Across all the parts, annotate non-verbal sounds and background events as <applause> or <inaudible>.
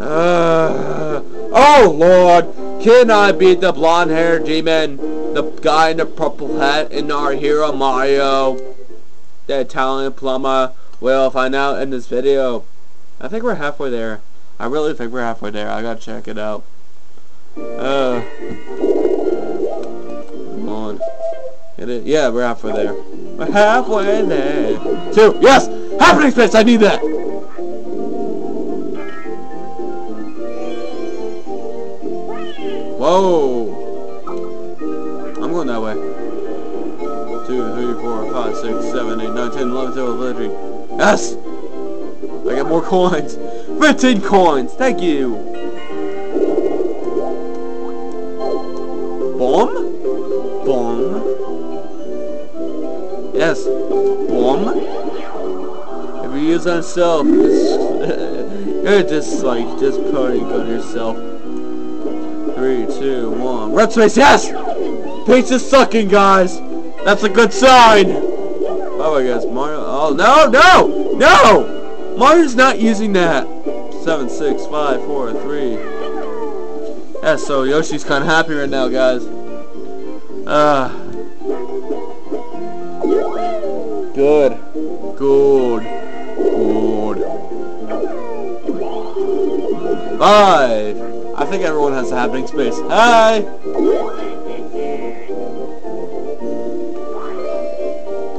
Uh, oh lord! Can I beat the blonde haired demon? The guy in the purple hat in our hero Mario? The Italian plumber? We'll find out in this video. I think we're halfway there. I really think we're halfway there. I gotta check it out. Uh, come on. It? Yeah, we're halfway there. We're halfway there. Two. Yes! Happening space! I need that! Whoa! I'm going that way. 2, 3, 4, 5, 6, 7, 8, 9, 10, 11, 12, 13. Yes! I got more coins. 15 coins! Thank you! Bomb? Bomb? Yes. Bomb? If you use on yourself, <laughs> you're just like, just putting on yourself. Three, two, one. Red space, yes! Is sucking, guys! That's a good sign! Oh, I guess Mario. Oh, no, no! No! Mario's not using that. Seven, six, five, four, three. Yeah, so Yoshi's kind of happy right now, guys. Ah. Uh, good. Good. Good. Five. I think everyone has a happening space. Hi!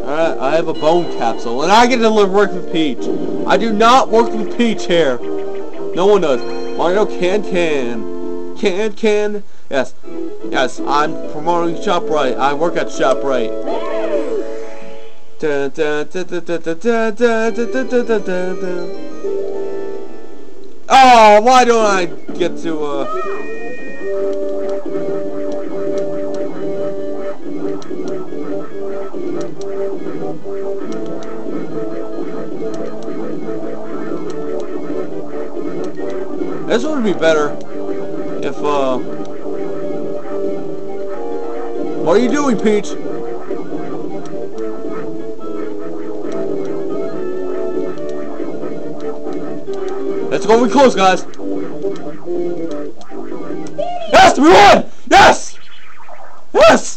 Alright, I have a bone capsule, and I get to live work with Peach. I do not work with Peach here. No one does. Mario can can. Can can. Yes. Yes, I'm promoting ShopRite. I work at ShopRite. Oh, why don't I get to, uh... This would be better if, uh... What are you doing, Peach? Let's go be close, guys. Yes, we won! Yes! Yes!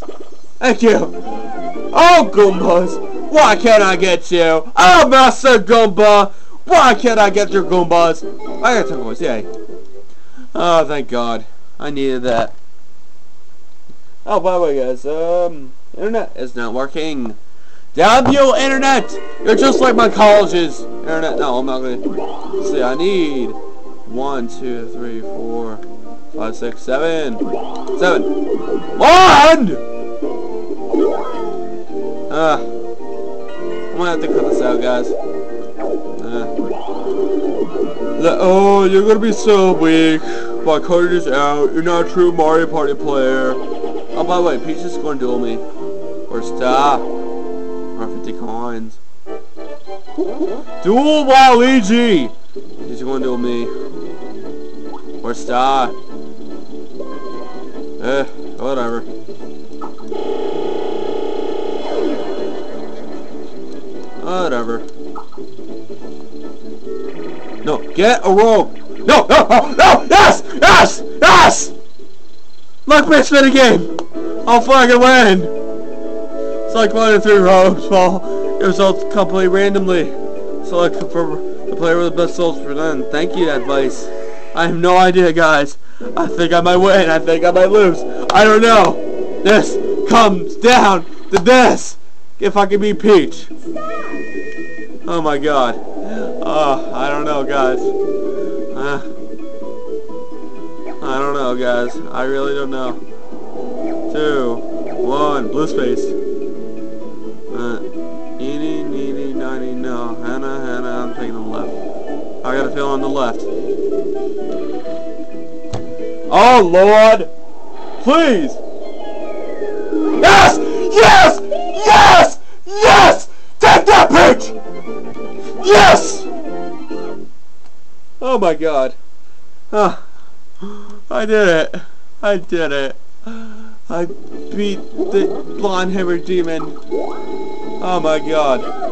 Thank you. Oh, Goombas. Why can't I get you? Oh, Master Goomba. Why can't I get your Goombas? I got Goombas, yay. Oh, thank God. I needed that. Oh, by the way, guys, um, internet is not working. Damn you, internet! You're just like my colleges. Internet, no, I'm not gonna. See, I need one, two, three, four, five, six, seven, seven, one. Ah, I'm gonna have to cut this out, guys. Uh, oh, you're gonna be so weak by cutting this out. You're not a true Mario Party player. Oh, by the way, Peach is to duel me. Or stop. Or 50 coins. Duel Waluigi! He's going to me. Or star. Eh, whatever. Whatever. No, get a rope! No, no, no, no! Yes! Yes! Yes! Look, me spin a game! I'll fucking win! It's like one of three well, it results completely randomly. Select for the player with the best souls for then. Thank you, advice. I have no idea, guys. I think I might win. I think I might lose. I don't know. This comes down to this. If I can beat Peach. Oh my god. Oh, I don't know, guys. Uh, I don't know, guys. I really don't know. Two, one, blue space. Taking the left. I gotta feel on the left. Oh, Lord! Please! Yes! Yes! Yes! Yes! Take that, bitch! Yes! Oh my god. Ah, I did it. I did it. I beat the blonde hammer demon. Oh my god.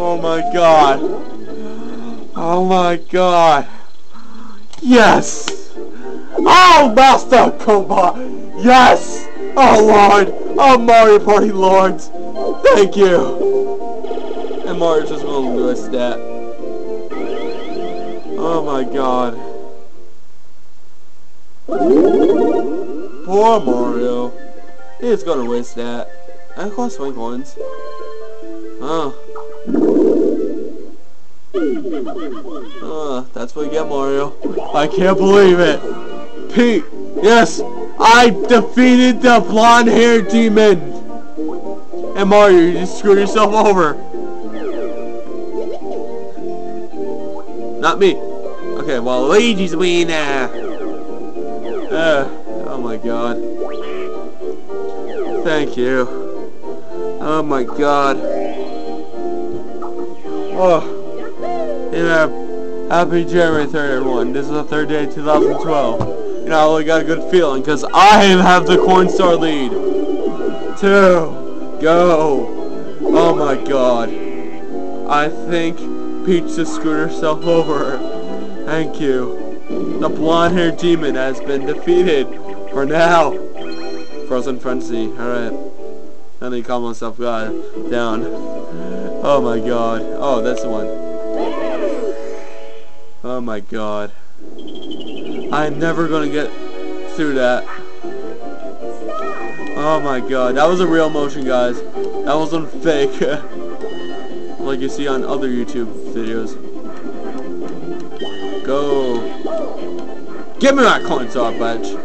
Oh my god. Oh my god. Yes! Oh, Master Goomba! Yes! Oh, Lord! Oh, Mario Party Lords! Thank you! And Mario's just gonna list that. Oh my god. Poor Mario. He's gonna waste that. I cost 20 coins. Oh. Uh, that's what you get, Mario. I can't believe it. Pete, yes, I defeated the blonde-haired demon. And Mario, you just screwed yourself over. Not me. Okay, well, Luigi's winner. Uh, oh my god. Thank you. Oh my god. Oh. Yeah, uh, happy January 3rd, everyone. This is the third day, 2012. You know, I got a good feeling, because I have the coin star lead. Two, go. Oh my god. I think Peach just screwed herself over. Thank you. The blonde-haired demon has been defeated. For now. Frozen Frenzy. Alright. Let me calm myself uh, down. Oh my god. Oh, that's the one. Oh my god. I'm never gonna get through that. Oh my god. That was a real motion, guys. That wasn't fake. <laughs> like you see on other YouTube videos. Go. Give me that coin saw badge.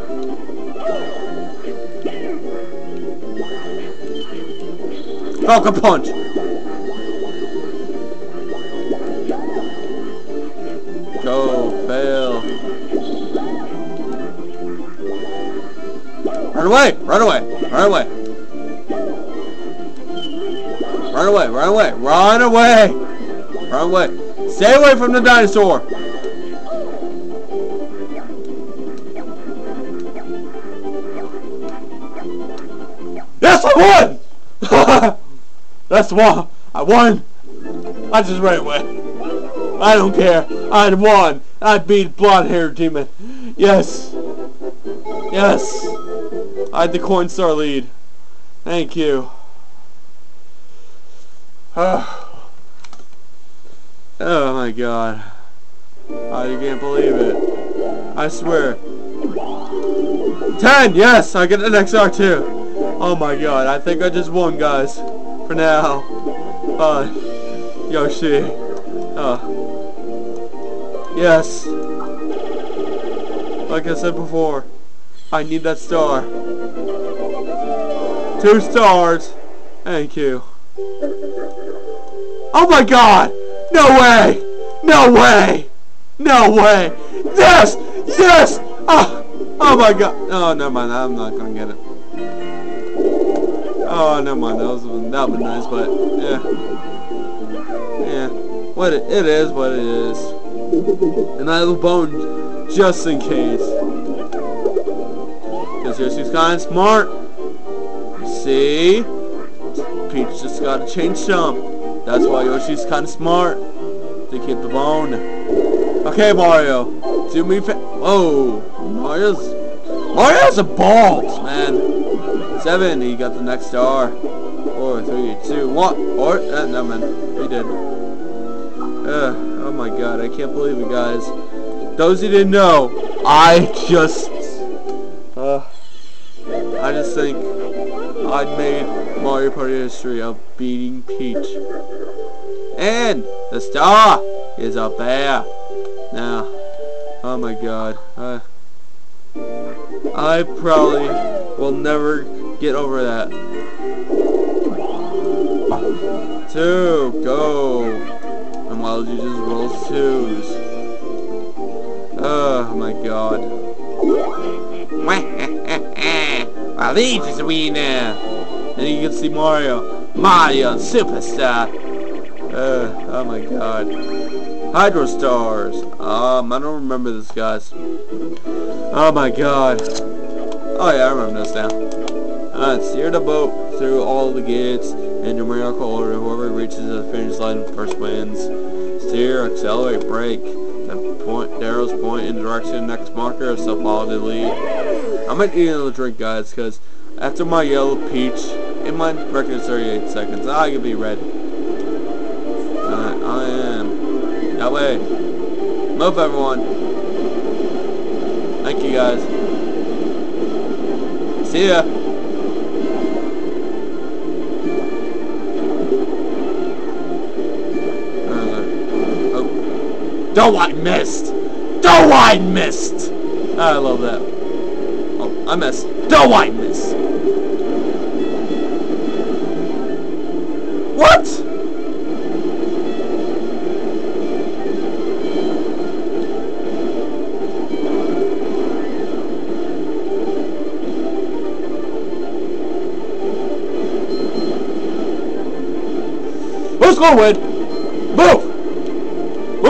Falcon Punch! Run away! Run away! Run away! Run away! Run away! Run away! Run away! Stay away from the dinosaur! Yes, I won! <laughs> That's why I won. I just ran away. I don't care. I won. I beat blonde-haired demon. Yes. Yes. I had the coin star lead. Thank you. Oh, <sighs> oh my god. I can't believe it. I swear. 10! Yes! I get the next R2. Oh my god. I think I just won, guys. For now. Uh, Yoshi. Uh. Yes. Like I said before, I need that star. Two stars. Thank you. Oh my god! No way! No way! No way! Yes! Yes! Oh, oh my god! Oh, never mind. I'm not gonna get it. Oh, never mind. That was that would be nice, but yeah, yeah. What it, it is, what it is. And I have a bone just in case. Because Yoshi's kind of smart. You see? Peach just gotta change some. That's why Yoshi's kind of smart. To keep the bone. Okay, Mario. Do me fa- Whoa. Mario's... Mario's a balls, man. Seven, he got the next star. Four, three, two, one. Or, uh, no, man. He did. Ugh. Oh my god, I can't believe it, guys. Those who didn't know, I just... I just think I made Mario Party history of beating Peach. And the star is up there. Now, oh my god. I probably will never get over that. Two, go And while you just roll twos. Oh my god. Wow, these is a winner. And you can see Mario. Mario Superstar. Uh, oh my god. Hydro Stars. Um, I don't remember this, guys. Oh my god. Oh yeah, I remember this now. Uh, steer the boat through all the gates in numerical order. Whoever reaches the finish line first wins. steer, accelerate, brake. Point arrows point in direction next marker, so follow the lead. I might eat another drink, guys, because after my yellow peach, it might record 38 seconds. I can be red. I, I am. That way. Move, everyone. Thank you, guys. See ya. Oh. I missed! Don't I missed! Ah, I love that. Oh, I missed. Don't I missed! What? Who's gonna win? Move!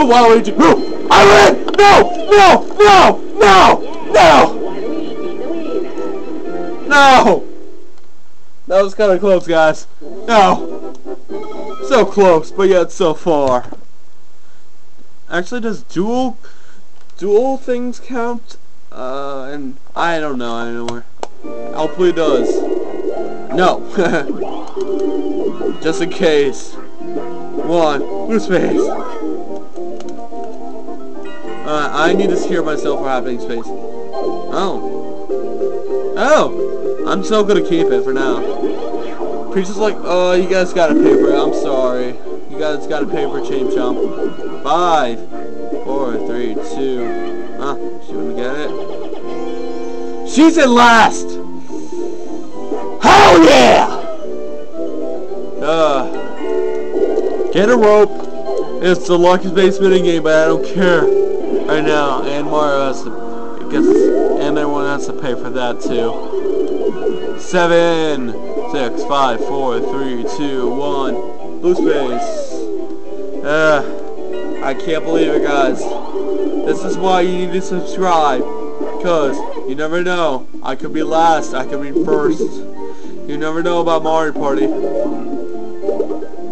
Move, Waluigi! Move! I win! No! No! No! No! No! No! That was kind of close, guys. No! So close, but yet so far. Actually, does dual dual things count? Uh, and I don't know anymore. Hopefully it does. No. <laughs> Just in case. One. Blue space. Uh, I need to secure myself for happening space. Oh. Oh! I'm still gonna keep it for now. Preacher's like, oh, you guys gotta pay for it. I'm sorry. You guys gotta pay for Chain Chomp. Five, four, three, two. Huh? She wouldn't get it. She's in last! Hell yeah! Uh, get a rope. It's the luckiest basement in game, but I don't care now. And Mario has to, gets, and everyone has to pay for that too. Seven, six, five, four, three, two, one. Blue space. Uh, I can't believe it, guys. This is why you need to subscribe. Because you never know. I could be last. I could be first. You never know about Mario Party.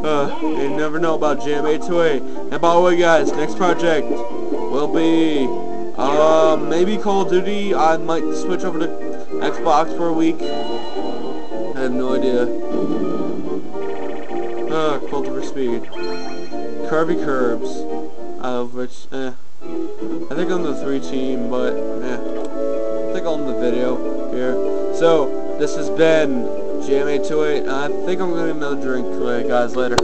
Uh, you never know about Jam 828. And by the way, guys, next project will be, um, maybe Call of Duty. I might switch over to Xbox for a week. I have no idea. Uh, Cultivar Speed. Kirby Curbs. Out of which, eh. I think I'm the 3 team, but, eh. I think I'll end the video here. So, this has been Jam828, and I think I'm going to get another drink, guys, later.